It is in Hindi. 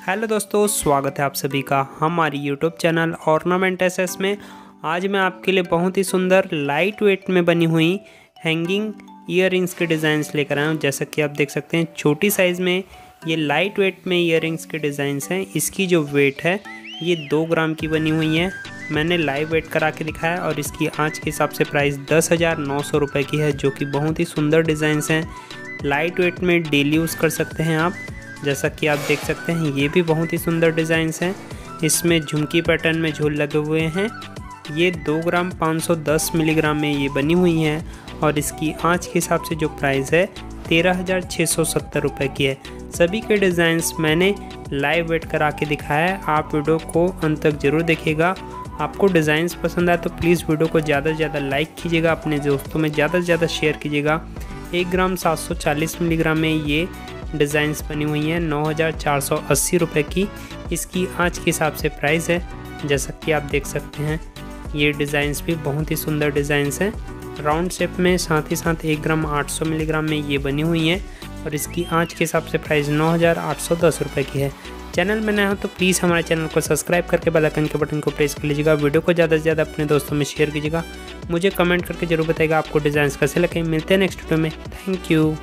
हेलो दोस्तों, स्वागत है आप सभी का हमारी यूट्यूब चैनल ऑर्नामेंट एस में। आज मैं आपके लिए बहुत ही सुंदर लाइट वेट में बनी हुई हैंगिंग ईयर के डिज़ाइंस लेकर आया हूँ। जैसा कि आप देख सकते हैं, छोटी साइज़ में ये लाइट वेट में ईयर के डिज़ाइंस हैं। इसकी जो वेट है, ये दो ग्राम की बनी हुई है। मैंने लाइव वेट करा के दिखाया और इसकी आँच के हिसाब से प्राइस दस हज़ार नौ सौ रुपये की है, जो कि बहुत ही सुंदर डिज़ाइंस हैं। लाइट वेट में डेली यूज़ कर सकते हैं आप। जैसा कि आप देख सकते हैं, ये भी बहुत ही सुंदर डिज़ाइंस हैं। इसमें झुमकी पैटर्न में झूल लगे हुए हैं। ये दो ग्राम 510 मिलीग्राम में ये बनी हुई हैं और इसकी आँच के हिसाब से जो प्राइस है, तेरह हज़ार छः सौ सत्तर रुपये की है। सभी के डिज़ाइंस मैंने लाइव वेट करा के दिखाया है। आप वीडियो को अंत तक ज़रूर देखिएगा। आपको डिज़ाइंस पसंद आए तो प्लीज़ वीडियो को ज़्यादा से ज़्यादा लाइक कीजिएगा, अपने दोस्तों में ज़्यादा से ज़्यादा शेयर कीजिएगा। एक ग्राम 740 मिलीग्राम में ये डिज़ाइंस बनी हुई हैं। नौ हज़ार चार सौ अस्सी रुपये की। इसकी आज के हिसाब से प्राइस है, जैसा कि आप देख सकते हैं। ये डिज़ाइंस भी बहुत ही सुंदर डिज़ाइंस हैं। राउंड शेप में साथ ही साथ एक ग्राम 800 मिलीग्राम में ये बनी हुई हैं और इसकी आँच के हिसाब से प्राइस नौ रुपये की है। चैनल में नया हो तो प्लीज़ हमारे चैनल को सब्सक्राइब करके बेल आइकन के बटन को प्रेस कर लीजिएगा। वीडियो को ज़्यादा से ज़्यादा अपने दोस्तों में शेयर कीजिएगा। मुझे कमेंट करके ज़रूर बताइएगा आपको डिज़ाइन कैसे लगे। मिलते हैं नेक्स्ट वीडियो में। Thank you.